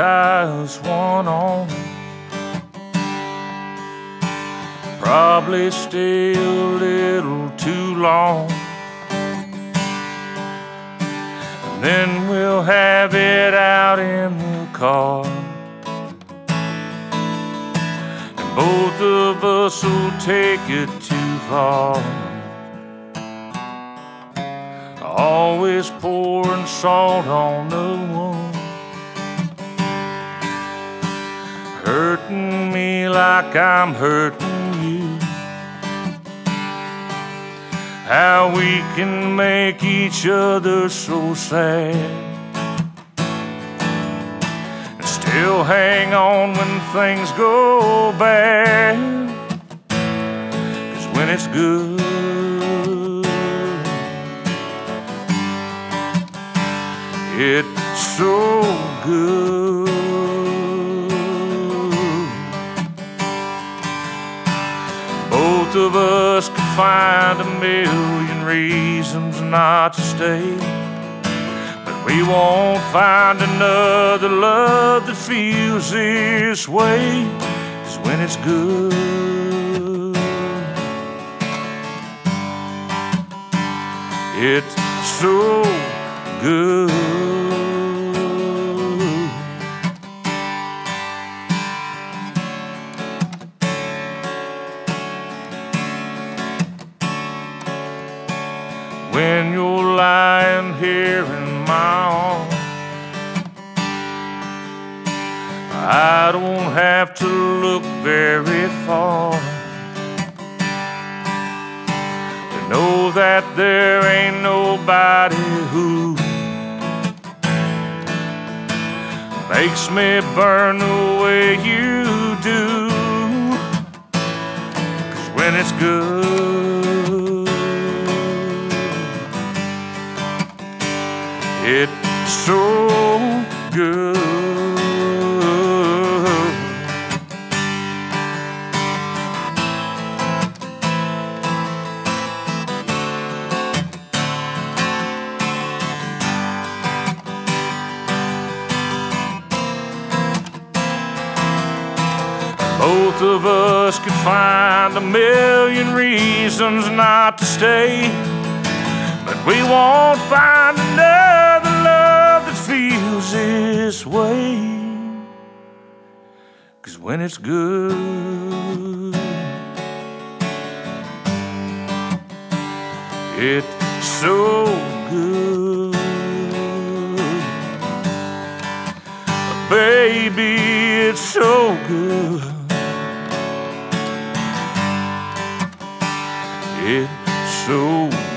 tie us one on. Probably stay a little too long. And then we'll have it out in the car. And both of us will take it too far. Always pouring salt on the wound. Like I'm hurting you. How we can make each other so sad. And still hang on when things go bad. Cause when it's good. It's so good. Of us could find a million reasons not to stay. But we won't find another love that feels this way. When it's good, it's so good. When you're lying here in my arms, I don't have to look very far to know that there ain't nobody who makes me burn the way you do. Cause when it's good, it's so good. Both of us could find a million reasons not to stay but we won't find another love that feels this way. Cause when it's good, it's so good. Baby, it's so good. It's so good.